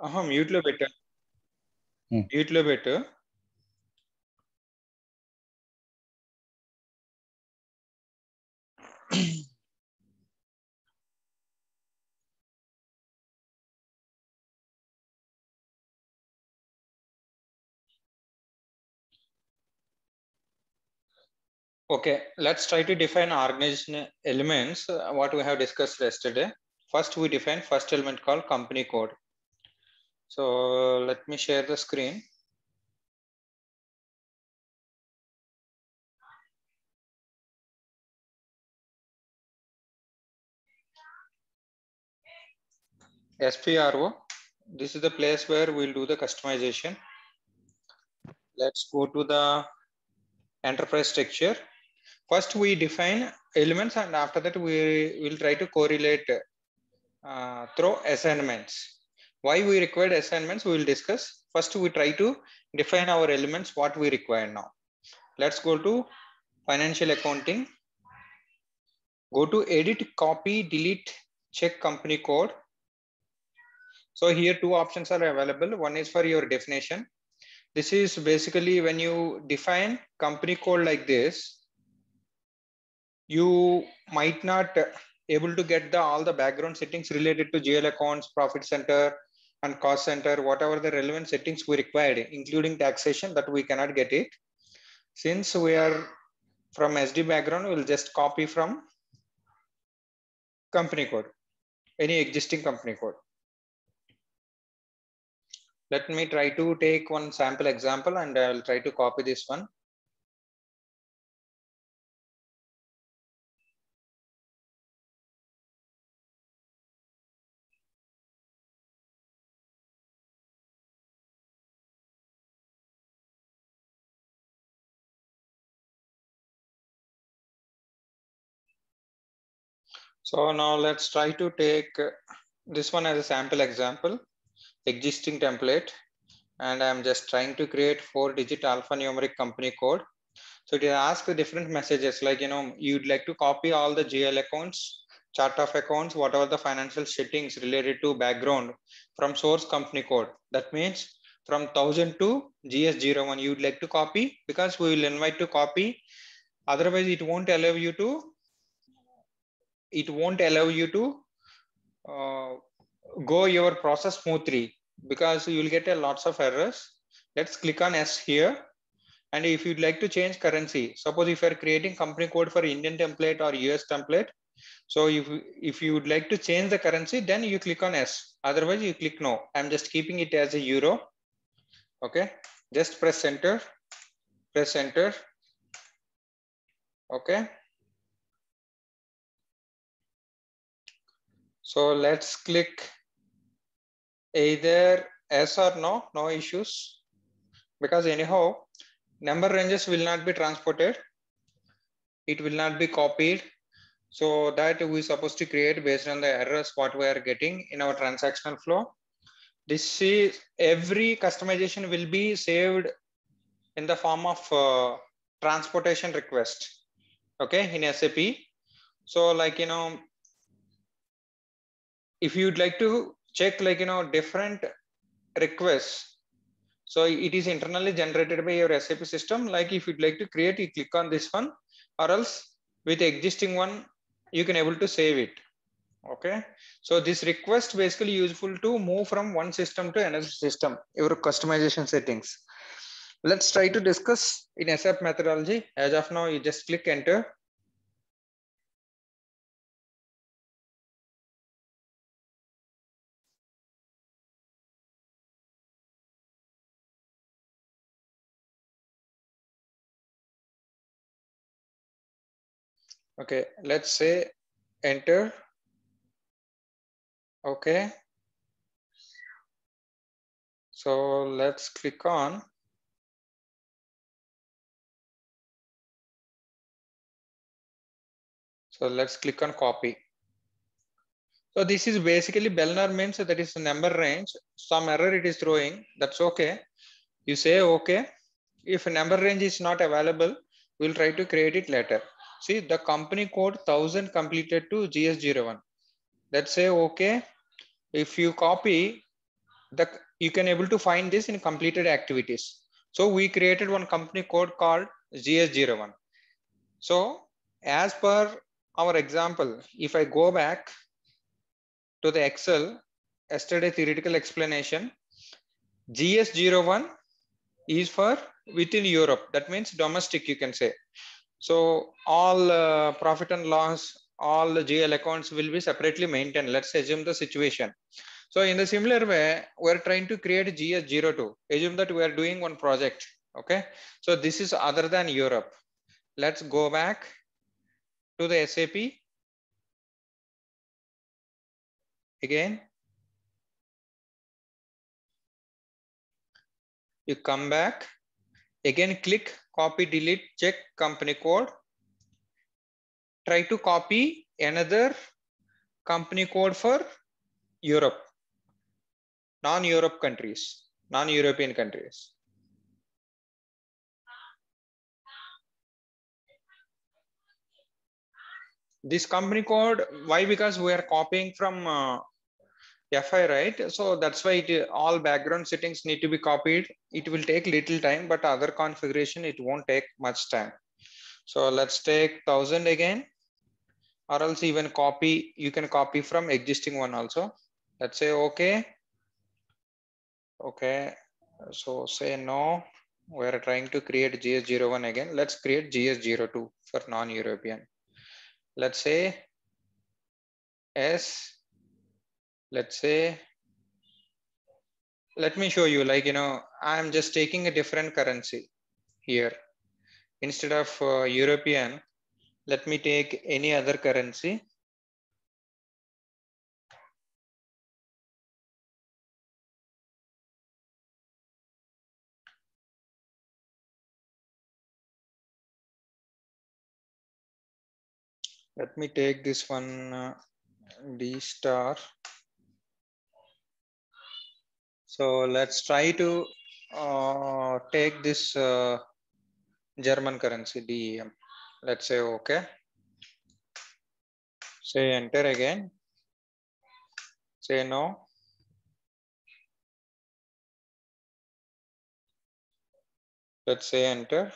ఆహా మ్యూట్ లో పెట్టా Hmm. మ్యూట్ లో పెట్టు Okay, let's try to define organization elements, uh, what we have discussed yesterday. First, we define first element called company code. So let me share the screen. SPRO, this is the place where we'll do the customization. Let's go to the enterprise structure. First, we define elements and after that we will try to correlate uh, through assignments. Why we require assignments, we will discuss. First, we try to define our elements, what we require now. Let's go to financial accounting. Go to edit, copy, delete, check company code. So here two options are available. One is for your definition. This is basically when you define company code like this, you might not able to get the all the background settings related to GL accounts, profit center, and cost center, whatever the relevant settings we required, including taxation that we cannot get it. Since we are from SD background, we'll just copy from company code, any existing company code. Let me try to take one sample example and I'll try to copy this one. So now let's try to take this one as a sample example, existing template. And I'm just trying to create four digit alphanumeric company code. So it asks the different messages like, you know, you'd like to copy all the GL accounts, chart of accounts, whatever the financial settings related to background from source company code. That means from 1000 to GS01, you'd like to copy because we will invite to copy. Otherwise it won't allow you to it won't allow you to uh, go your process smoothly because you will get a lots of errors. Let's click on S here. And if you'd like to change currency, suppose if you're creating company code for Indian template or US template, so if, if you would like to change the currency, then you click on S. Otherwise you click no. I'm just keeping it as a euro. Okay. Just press enter, press enter. Okay. So let's click either yes or no, no issues. Because anyhow, number ranges will not be transported. It will not be copied. So that we supposed to create based on the errors what we are getting in our transactional flow. This is every customization will be saved in the form of uh, transportation request. Okay, in SAP. So like, you know, if you'd like to check like you know different requests so it is internally generated by your sap system. Like if you'd like to create you click on this one or else with existing one you can able to save it. Okay? So this request basically useful to move from one system to another system your customization settings. Let's try to discuss in sap methodology. As of now you just click enter Okay, let's say enter. Okay. So let's click on. So let's click on copy. So this is basically Bellner means that is a number range. Some error it is throwing. That's okay. You say okay. If a number range is not available, we'll try to create it later. See the company code 1000 completed to GS01. Let's say okay. If you copy the you can able to find this in completed activities so we created one company code called gs01 so as per our example if i go back to the excel yesterday theoretical explanation gs01 is for within europe that means domestic you can say so all uh, profit and loss all the gl accounts will be separately maintained let's assume the situation so in the similar way, we're trying to create GS02. Assume that we are doing one project. Okay. So this is other than Europe. Let's go back to the SAP. Again. You come back. Again, click copy, delete, check company code. Try to copy another company code for Europe non-Europe countries, non-European countries. This company code, why? Because we are copying from uh, FI, right? So that's why it, all background settings need to be copied. It will take little time, but other configuration, it won't take much time. So let's take 1000 again, or else even copy, you can copy from existing one also. Let's say, okay, Okay, so say no. We're trying to create GS01 again. Let's create GS02 for non-European. Let's say S. Let's say, let me show you like, you know, I'm just taking a different currency here. Instead of uh, European, let me take any other currency Let me take this one uh, D star. So let's try to uh, take this uh, German currency DEM. Let's say okay. Say enter again. Say no. Let's say enter.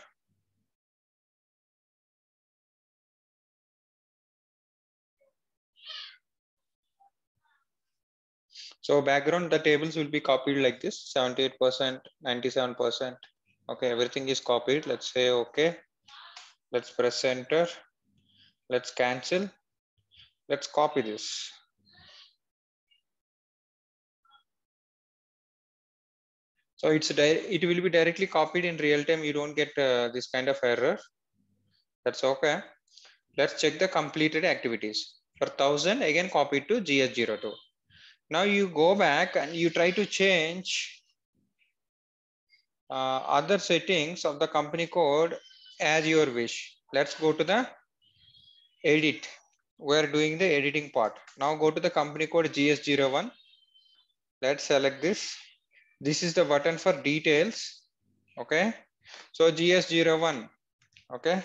So background, the tables will be copied like this, 78%, 97%. Okay, everything is copied. Let's say, okay. Let's press enter. Let's cancel. Let's copy this. So it's it will be directly copied in real time. You don't get uh, this kind of error. That's okay. Let's check the completed activities. For 1000, again copy to GS02. Now you go back and you try to change uh, other settings of the company code as your wish. Let's go to the edit. We're doing the editing part. Now go to the company code GS01. Let's select this. This is the button for details. Okay. So GS01. Okay.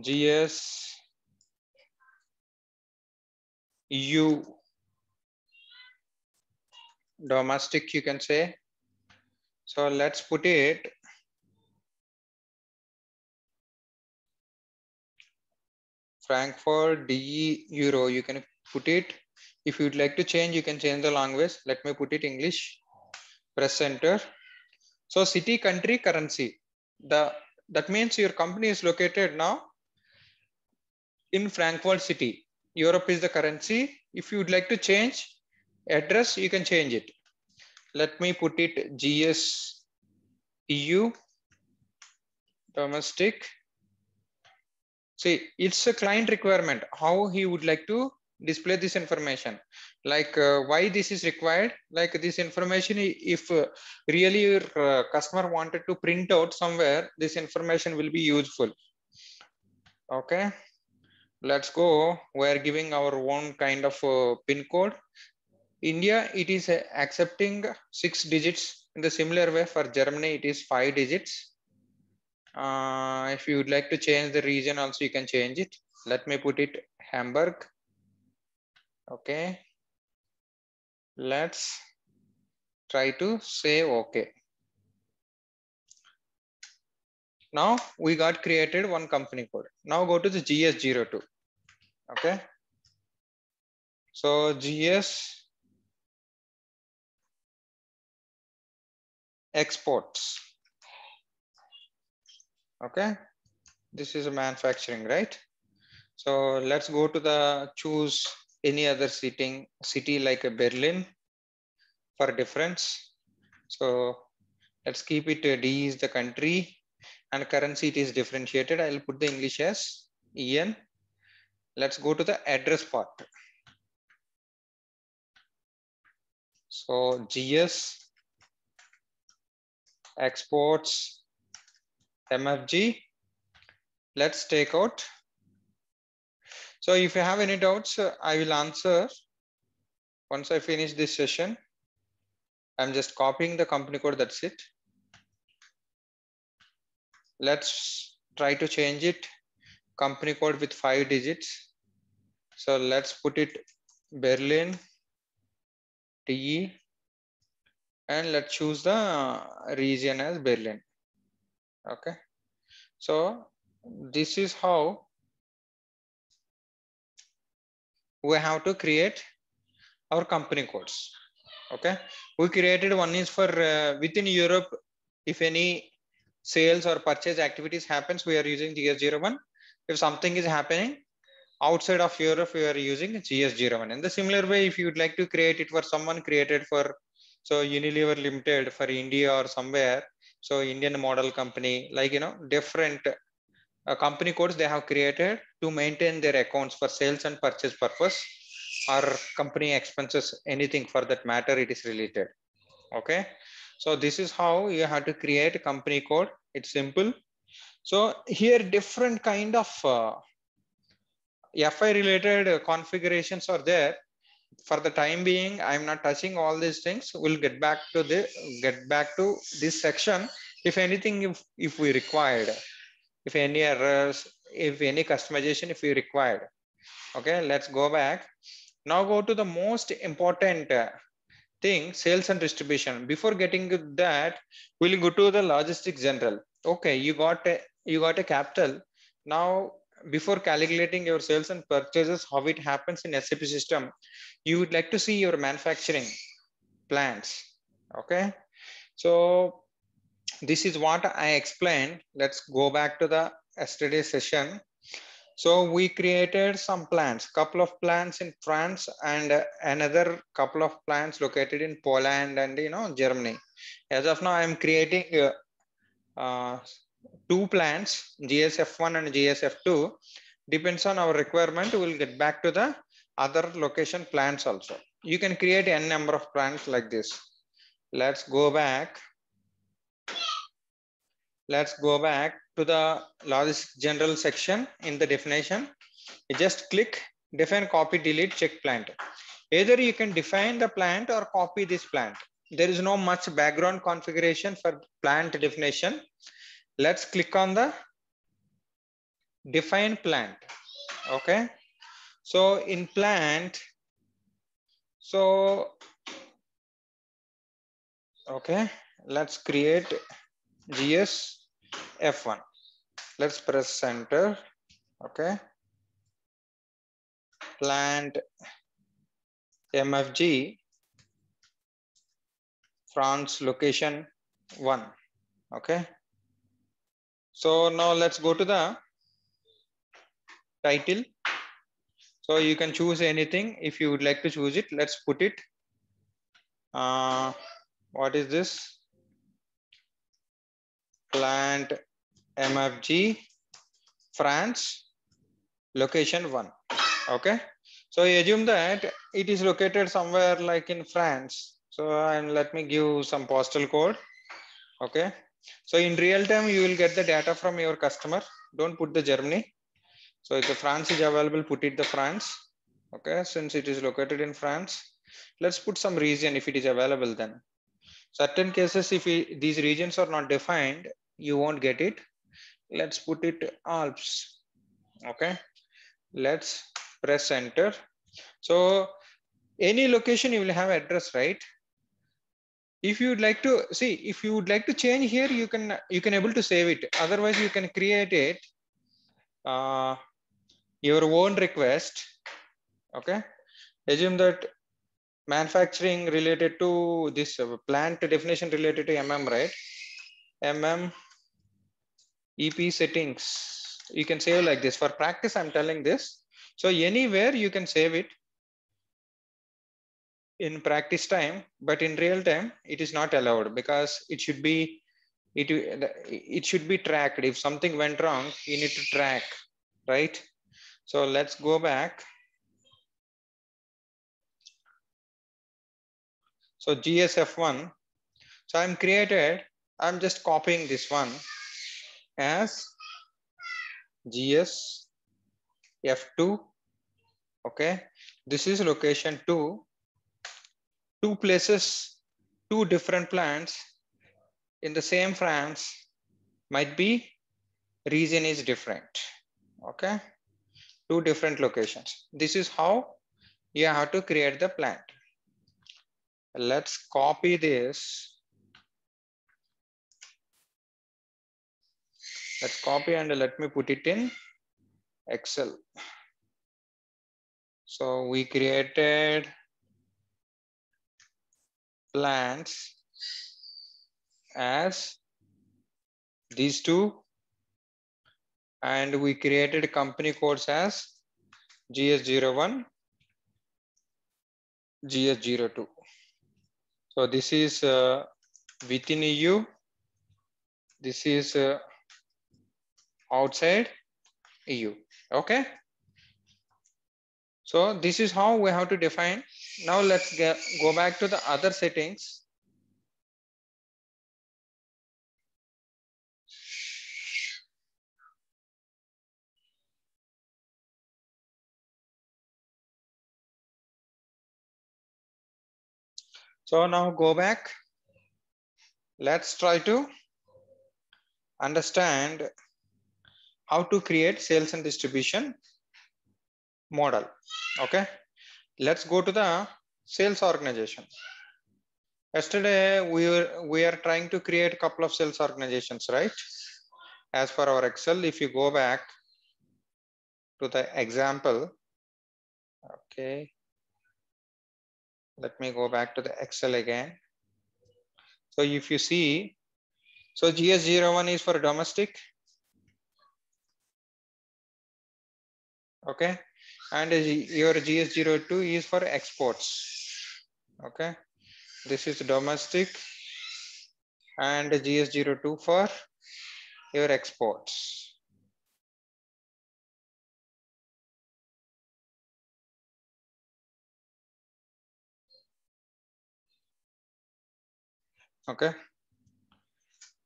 GS U domestic you can say. So let's put it. Frankfurt de euro you can put it. If you'd like to change you can change the language. Let me put it english. Press enter. So city country currency. The that means your company is located now in frankfurt city. Europe is the currency. If you'd like to change address you can change it. Let me put it gs eu domestic. See it's a client requirement how he would like to display this information. Like uh, why this is required? Like this information if uh, really your uh, customer wanted to print out somewhere this information will be useful. Okay? Let's go. We're giving our own kind of uh, pin code India, it is uh, accepting six digits. In the similar way for Germany, it is five digits. Uh, if you would like to change the region also, you can change it. Let me put it Hamburg. Okay. Let's try to say okay. Now we got created one company code. Now go to the GS02. Okay. So GS exports. Okay. This is a manufacturing, right? So let's go to the choose any other sitting city like a Berlin for difference. So let's keep it uh, D is the country and currency it is differentiated. I'll put the English as EN. Let's go to the address part. So GS exports MFG. Let's take out. So if you have any doubts, uh, I will answer once I finish this session. I'm just copying the company code, that's it. Let's try to change it. Company code with five digits. So let's put it Berlin TE and let's choose the region as Berlin. Okay. So this is how we have to create our company codes. Okay. We created one is for uh, within Europe. If any sales or purchase activities happens, we are using GS01. If something is happening outside of Europe, we are using GS01. In the similar way, if you would like to create it for someone created for so Unilever Limited for India or somewhere, so Indian model company, like you know, different uh, company codes they have created to maintain their accounts for sales and purchase purpose or company expenses, anything for that matter, it is related. Okay. So this is how you have to create a company code. It's simple. So here different kind of uh, FI related configurations are there. For the time being, I'm not touching all these things. We'll get back to the get back to this section. If anything, if, if we required, if any errors, if any customization, if we required. Okay, let's go back. Now go to the most important uh, thing, sales and distribution. Before getting that, we'll go to the logistics general. Okay, you got a, you got a capital. Now, before calculating your sales and purchases, how it happens in SAP system, you would like to see your manufacturing plans. Okay, so this is what I explained. Let's go back to the yesterday session. So we created some plants, couple of plants in France and another couple of plants located in Poland and you know Germany. As of now, I'm creating uh, uh, two plants, GSF1 and GSF2. Depends on our requirement, we'll get back to the other location plants also. You can create n number of plants like this. Let's go back. Let's go back to the logistics general section in the definition. You just click define, copy, delete, check plant. Either you can define the plant or copy this plant. There is no much background configuration for plant definition. Let's click on the define plant. Okay. So in plant, so okay, let's create GS F1. Let's press enter. Okay. Plant MFG France location one. Okay. So now let's go to the title. So you can choose anything if you would like to choose it. Let's put it. Uh, what is this? Plant MFG France location one. Okay. So you assume that it is located somewhere like in France. So and let me give some postal code. Okay. So in real time, you will get the data from your customer. Don't put the Germany. So if the France is available, put it the France. Okay. Since it is located in France, let's put some region if it is available then. Certain cases, if we, these regions are not defined, you won't get it. Let's put it Alps. Okay. Let's press enter. So any location you will have address, right? If you would like to see if you would like to change here you can you can able to save it. Otherwise you can create it uh, your own request okay? Assume that manufacturing related to this uh, plant definition related to mm right? Mm ep settings. You can save like this. For practice i'm telling this. So anywhere you can save it in practice time, but in real time, it is not allowed because it should be it it should be tracked. If something went wrong, you need to track, right? So let's go back. So GSF1. So I'm created. I'm just copying this one as GS F2. Okay, this is location 2 two places, two different plants in the same France might be region is different. Okay, two different locations. This is how you have to create the plant. Let's copy this. Let's copy and let me put it in Excel. So we created plants as these two and we created company codes as GS01, GS02. So this is uh, within EU, this is uh, outside EU, okay? So this is how we have to define now let's get, go back to the other settings. So now go back. Let's try to understand how to create sales and distribution model. Okay let's go to the sales organization. Yesterday, we were, we are trying to create a couple of sales organizations, right? As for our Excel, if you go back to the example, okay. Let me go back to the Excel again. So if you see, so GS01 is for domestic. Okay and your GS02 is for exports. Okay, this is domestic and GS02 for your exports. Okay,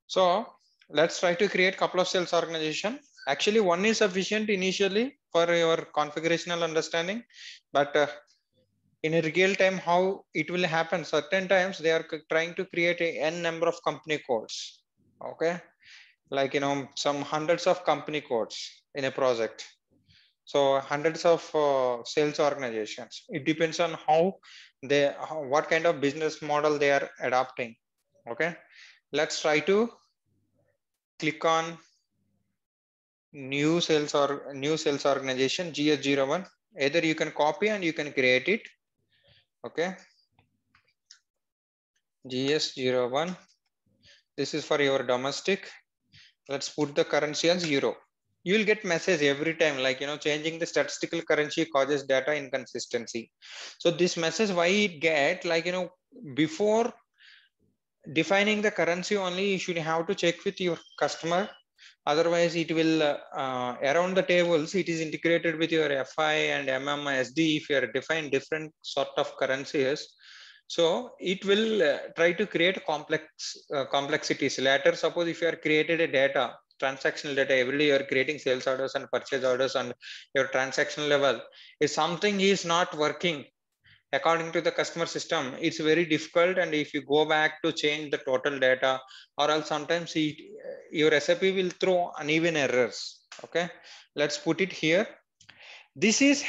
so let's try to create couple of sales organization. Actually, one is sufficient initially for your configurational understanding but uh, in a real time how it will happen? Certain times they are trying to create a n number of company codes okay? Like you know some hundreds of company codes in a project. So hundreds of uh, sales organizations. It depends on how they how, what kind of business model they are adopting okay? Let's try to click on new sales or new sales organization gs01 either you can copy and you can create it. Okay. Gs01 this is for your domestic. Let's put the currency as euro. You will get message every time like you know changing the statistical currency causes data inconsistency. So this message why it get like you know before defining the currency only you should have to check with your customer Otherwise, it will uh, around the tables, it is integrated with your FI and MMSD if you are defined different sort of currencies. So it will uh, try to create complex uh, complexities. Later, suppose if you are created a data, transactional data, every day you are creating sales orders and purchase orders on your transactional level. If something is not working according to the customer system, it's very difficult. And if you go back to change the total data, or else sometimes it, your SAP will throw uneven errors. Okay, let's put it here. This is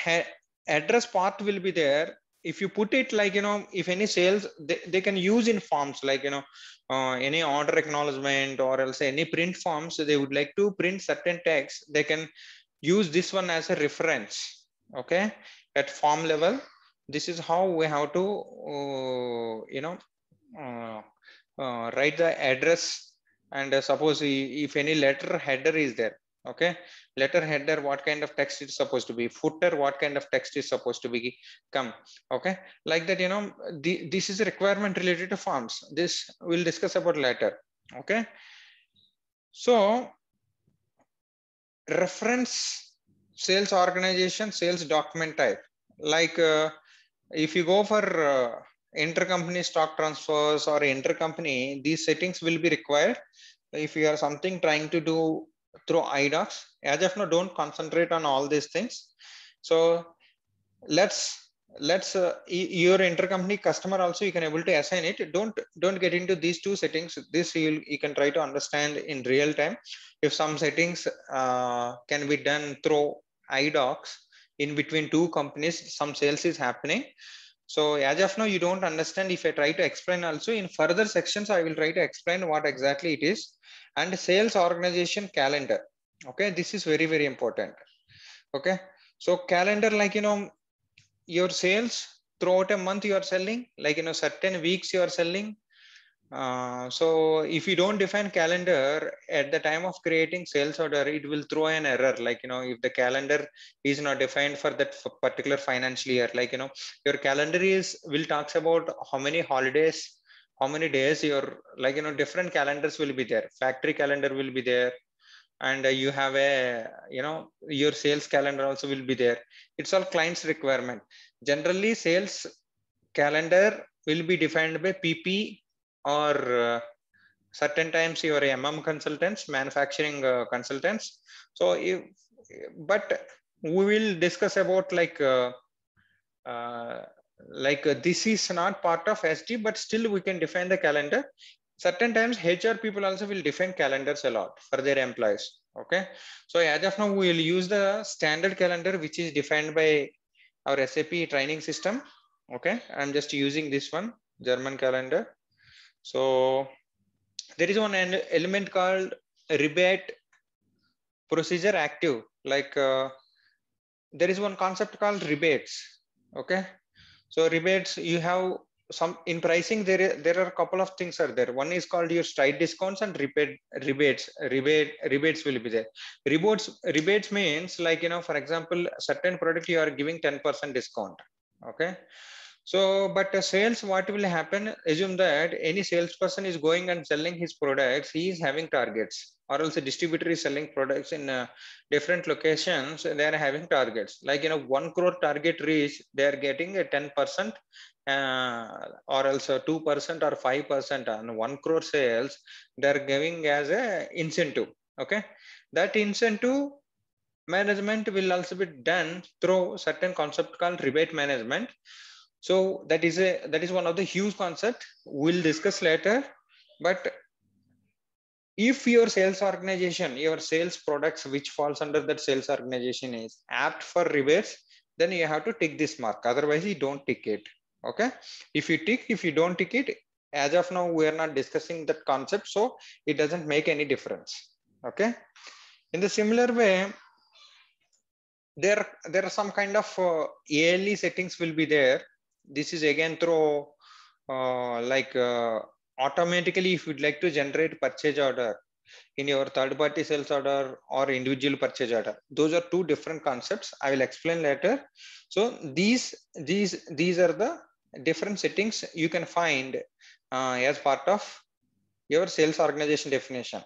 address part will be there if you put it like you know if any sales they, they can use in forms like you know uh, any order acknowledgement or else any print forms so they would like to print certain text they can use this one as a reference okay at form level this is how we have to uh, you know uh, uh, write the address. And suppose if any letter header is there okay? Letter header what kind of text is supposed to be? Footer what kind of text is supposed to be come okay? Like that you know the, this is a requirement related to forms. This we'll discuss about later okay? So reference sales organization sales document type. Like uh, if you go for uh, intercompany stock transfers or intercompany, these settings will be required. If you are something trying to do through iDocs, as of now, don't concentrate on all these things. So let's let's uh, your intercompany customer also you can able to assign it don't don't get into these two settings this you you can try to understand in real time if some settings uh, can be done through idocs in between two companies some sales is happening so as of now, you don't understand. If I try to explain also in further sections, I will try to explain what exactly it is and sales organization calendar. Okay, this is very, very important. Okay, so calendar like, you know, your sales throughout a month you are selling, like, you know, certain weeks you are selling, uh, so if you don't define calendar at the time of creating sales order, it will throw an error. Like, you know, if the calendar is not defined for that particular financial year, like, you know, your calendar is, will talks about how many holidays, how many days your, like, you know, different calendars will be there. Factory calendar will be there. And uh, you have a, you know, your sales calendar also will be there. It's all client's requirement. Generally sales calendar will be defined by PP or uh, certain times your MM consultants, manufacturing uh, consultants. So, if, but we will discuss about like, uh, uh like uh, this is not part of SD, but still we can define the calendar. Certain times HR people also will define calendars a lot for their employees. Okay. So as of now, we will use the standard calendar, which is defined by our SAP training system. Okay. I'm just using this one, German calendar. So there is one element called rebate procedure active. Like uh, there is one concept called rebates. Okay. So rebates, you have some in pricing there there are a couple of things are there one is called your straight discounts and rebate rebates rebate rebates will be there rebates rebates means like you know for example certain product you are giving 10 percent discount okay so, but sales, what will happen? Assume that any salesperson is going and selling his products, he is having targets, or else a distributor is selling products in uh, different locations. They are having targets. Like you know, one crore target reach, they are getting a ten percent, uh, or else two percent or five percent on one crore sales. They are giving as a incentive. Okay, that incentive management will also be done through certain concept called rebate management so that is a that is one of the huge concept we'll discuss later. But if your sales organization, your sales products which falls under that sales organization is apt for rebates, then you have to tick this mark. Otherwise, you don't tick it. Okay. If you tick, if you don't tick it, as of now, we are not discussing that concept. So it doesn't make any difference. Okay. In the similar way, there, there are some kind of uh, ALE settings will be there this is again through uh, like uh, automatically if you'd like to generate purchase order in your third party sales order or individual purchase order. Those are two different concepts. I will explain later. So these these these are the different settings you can find uh, as part of your sales organization definition.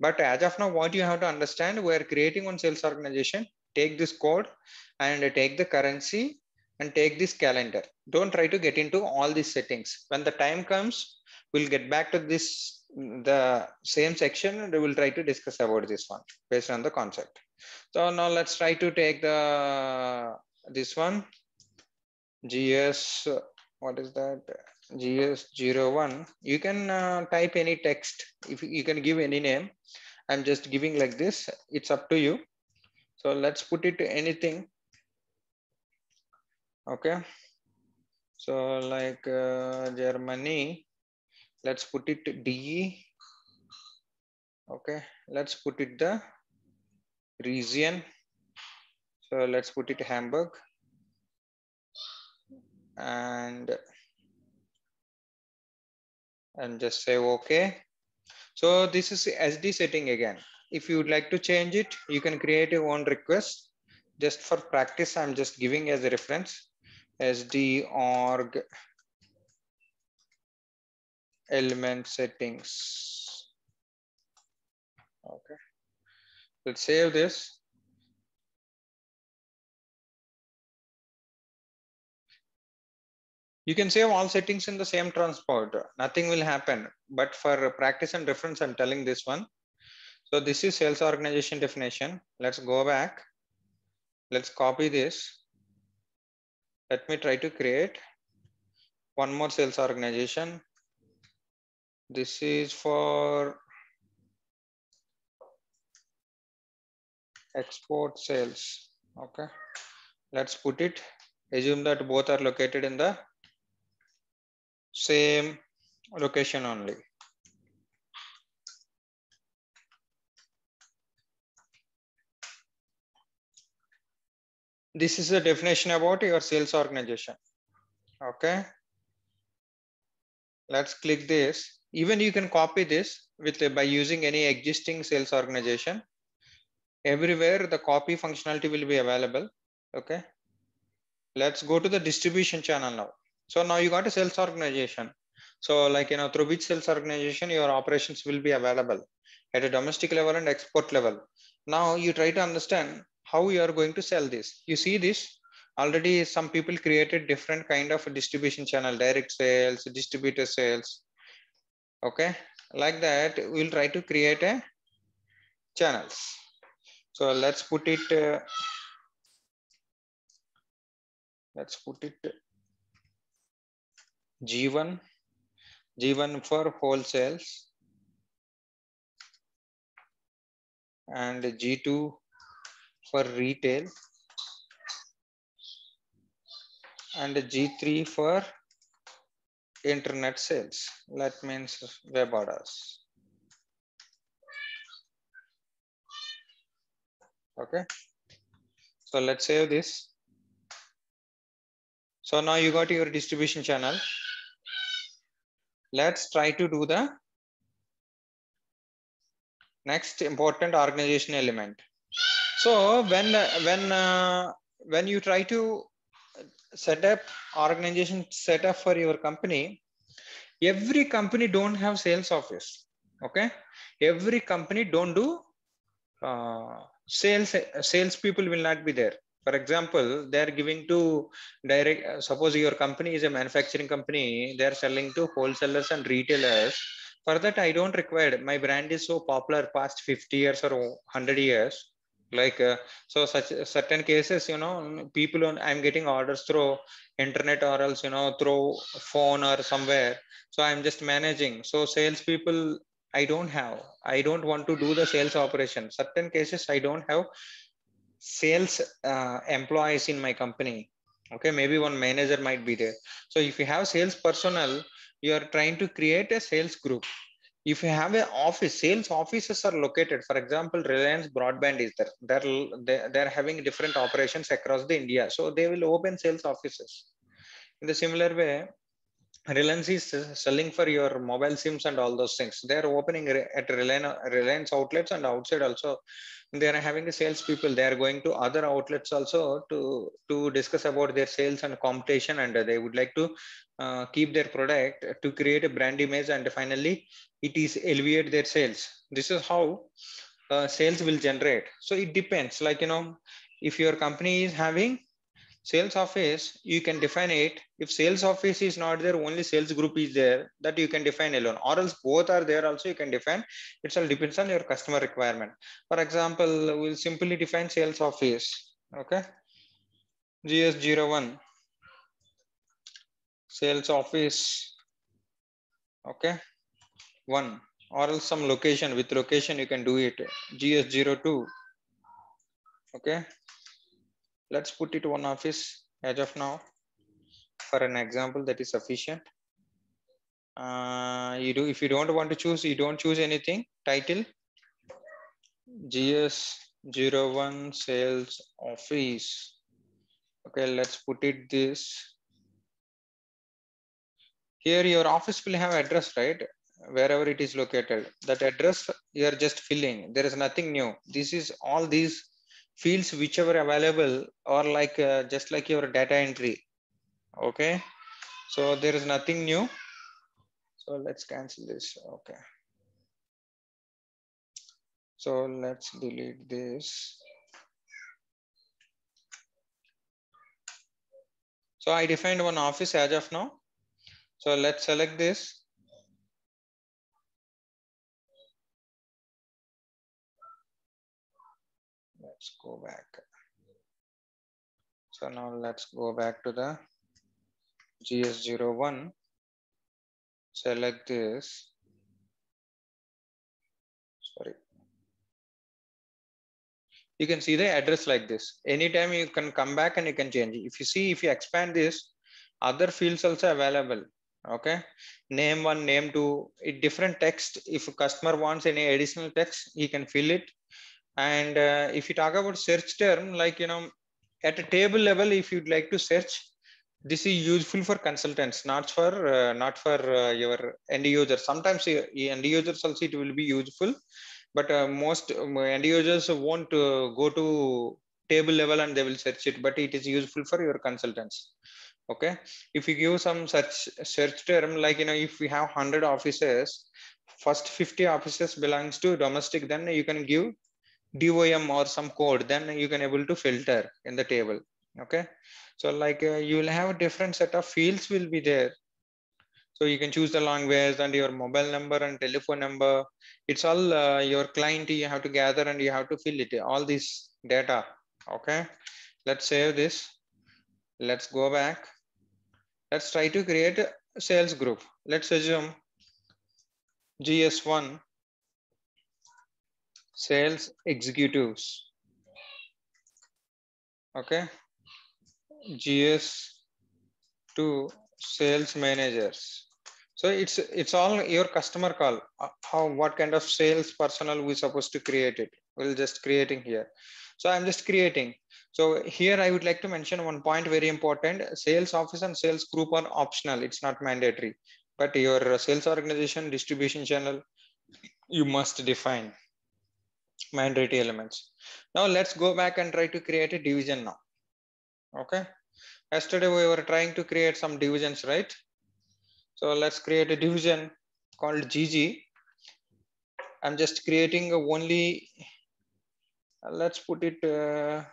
But as of now what you have to understand we are creating one sales organization. Take this code and take the currency and take this calendar. Don't try to get into all these settings. When the time comes, we'll get back to this, the same section and we'll try to discuss about this one based on the concept. So now let's try to take the, this one, GS, what is that? GS01. You can uh, type any text. If you can give any name, I'm just giving like this. It's up to you. So let's put it to anything okay So like uh, Germany, let's put it DE. Okay, let's put it the region. So let's put it Hamburg. And and just say okay. So this is SD setting again. If you would like to change it, you can create your own request. Just for practice, I'm just giving as a reference SD org element settings. Okay, let's save this. You can save all settings in the same transport. Nothing will happen. But for practice and reference, I'm telling this one. So this is sales organization definition. Let's go back. Let's copy this. Let me try to create one more sales organization. This is for export sales. Okay. Let's put it. Assume that both are located in the same location only. This is the definition about your sales organization. Okay. Let's click this. Even you can copy this with by using any existing sales organization. Everywhere the copy functionality will be available. Okay. Let's go to the distribution channel now. So now you got a sales organization. So like, you know, through which sales organization your operations will be available at a domestic level and export level. Now you try to understand how you are going to sell this. You see this already some people created different kind of distribution channel, direct sales, distributor sales. Okay. Like that, we'll try to create a channels. So let's put it, uh, let's put it G1, G1 for wholesales and G2 for retail and G3 for internet sales. That means web orders. Okay. So let's save this. So now you got your distribution channel let's try to do the next important organization element so when when uh, when you try to set up organization set up for your company every company don't have sales office okay? Every company don't do uh, sales sales people will not be there. For example they are giving to direct suppose your company is a manufacturing company they are selling to wholesalers and retailers. For that i don't require. My brand is so popular past 50 years or 100 years like uh, so such certain cases you know people on, i'm getting orders through internet or else you know through phone or somewhere. So i'm just managing. So sales people i don't have. I don't want to do the sales operation. Certain cases i don't have sales uh, employees in my company. Okay maybe one manager might be there. So if you have sales personnel you are trying to create a sales group if you have an office sales offices are located for example reliance broadband is there they're they're having different operations across the india so they will open sales offices in the similar way Reliance is selling for your mobile SIMs and all those things. They are opening at Reliance, Reliance outlets and outside also. They are having the sales people. They are going to other outlets also to to discuss about their sales and competition, and they would like to uh, keep their product to create a brand image, and finally, it is elevate their sales. This is how uh, sales will generate. So it depends. Like you know, if your company is having sales office you can define it. If sales office is not there only sales group is there that you can define alone. Or else both are there also you can define. It all depends on your customer requirement. For example we'll simply define sales office okay? Gs01 sales office okay? One. Or else some location with location you can do it. Gs02 okay let's put it one office as of now for an example that is sufficient. Uh, you do if you don't want to choose, you don't choose anything. Title GS01 sales office. Okay, let's put it this. Here your office will have address, right? Wherever it is located. That address you are just filling. There is nothing new. This is all these fields whichever available or like uh, just like your data entry. Okay, so there is nothing new. So let's cancel this. Okay. So let's delete this. So I defined one office as of now. So let's select this. Let's go back. So now let's go back to the GS01. Select this. Sorry you can see the address like this. Anytime you can come back and you can change. If you see, if you expand this, other fields also available. Okay, name one, name two, it different text. If a customer wants any additional text, he can fill it. And uh, if you talk about search term, like you know, at a table level, if you'd like to search, this is useful for consultants, not for uh, not for uh, your end user. Sometimes uh, end users also it will be useful but uh, most um, end users won't uh, go to table level and they will search it but it is useful for your consultants okay if you give some such search term like you know if we have 100 offices first 50 offices belongs to domestic then you can give DOM or some code then you can able to filter in the table okay so like uh, you will have a different set of fields will be there so you can choose the language and your mobile number and telephone number. It's all uh, your client you have to gather and you have to fill it, all this data. Okay, let's save this. Let's go back. Let's try to create a sales group. Let's assume GS1 sales executives. Okay, GS to sales managers. So it's it's all your customer call. Uh, how what kind of sales personnel we supposed to create it? We'll just creating here. So i'm just creating. So here i would like to mention one point very important. Sales office and sales group are optional. It's not mandatory. But your sales organization distribution channel you must define mandatory elements now let's go back and try to create a division now okay yesterday we were trying to create some divisions right so let's create a division called GG. I'm just creating a only, let's put it uh,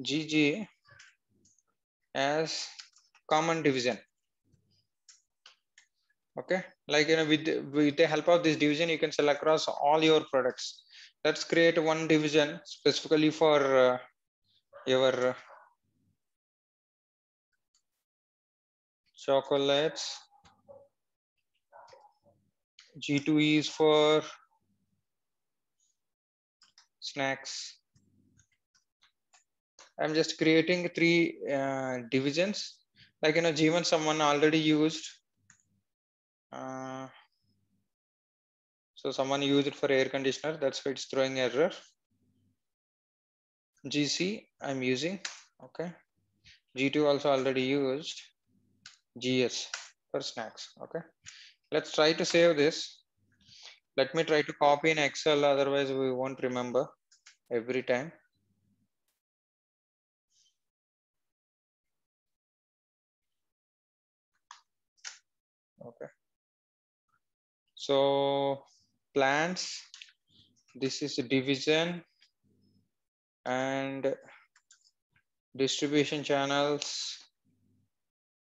GG as common division. Okay, like you know, with, with the help of this division, you can sell across all your products. Let's create one division specifically for uh, your chocolates. G2E is for snacks. I'm just creating three uh, divisions. Like, you know, G1 someone already used. Uh, so someone used it for air conditioner. That's why it's throwing error. GC I'm using. Okay. G2 also already used. GS for snacks. Okay, let's try to save this. Let me try to copy in Excel, otherwise we won't remember every time. So plants, this is a division and distribution channels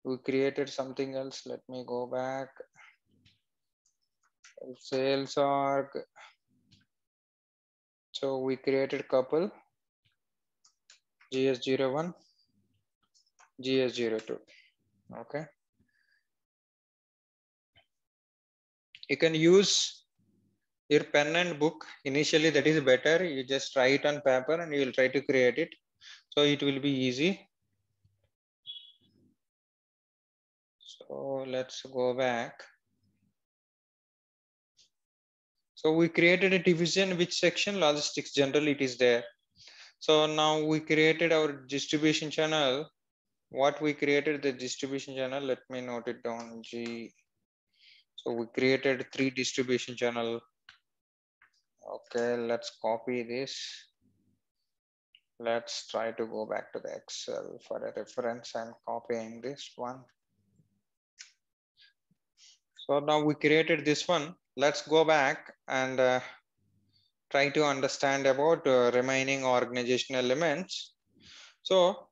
we created something else. Let me go back. Sales org. So we created couple GS01, GS02. Okay. You can use your pen and book. Initially, that is better. You just it on paper and you will try to create it. So it will be easy. So let's go back. So we created a division, which section logistics generally it is there. So now we created our distribution channel. What we created the distribution channel, let me note it down G. So we created three distribution channel. Okay, let's copy this. Let's try to go back to the Excel for a reference. I'm copying this one. So now we created this one. Let's go back and uh, try to understand about uh, remaining organization elements. So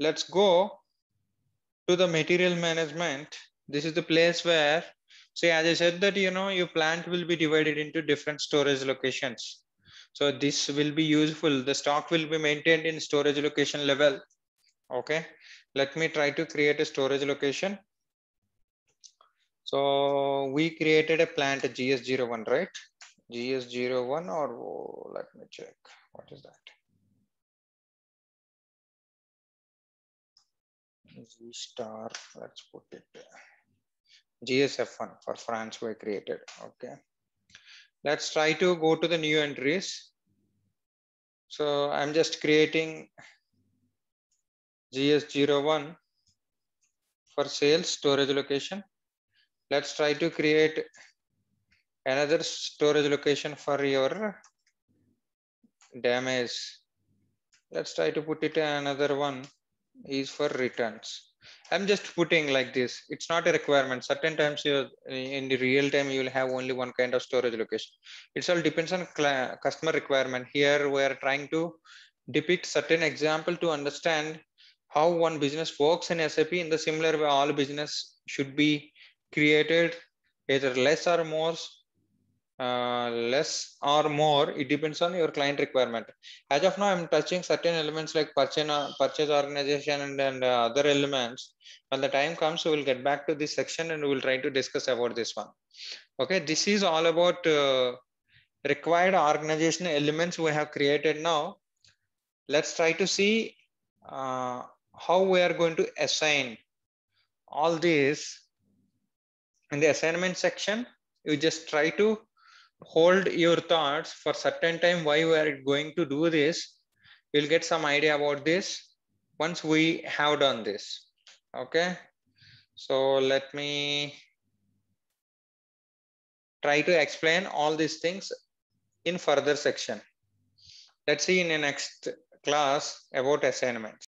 let's go to the material management. This is the place where, say, as I said that, you know, your plant will be divided into different storage locations. So this will be useful. The stock will be maintained in storage location level. Okay. Let me try to create a storage location. So we created a plant GS01, right? GS01 or oh, let me check. What is that? G star, let's put it GSF1 for France we created. Okay. Let's try to go to the new entries. So I'm just creating GS01 for sales storage location. Let's try to create another storage location for your damage. Let's try to put it another one is for returns. I'm just putting like this. It's not a requirement. Certain times you in the real time you will have only one kind of storage location. It all depends on customer requirement. Here we are trying to depict certain example to understand how one business works in SAP. In the similar way, all business should be created either less or more uh, less or more it depends on your client requirement. As of now i'm touching certain elements like purchase purchase organization and, and uh, other elements. When the time comes we will get back to this section and we will try to discuss about this one. Okay this is all about uh, required organization elements we have created now. Let's try to see uh, how we are going to assign all these. In the assignment section you just try to hold your thoughts for certain time why we are going to do this. You'll get some idea about this once we have done this. Okay? So let me try to explain all these things in further section. Let's see in the next class about assignments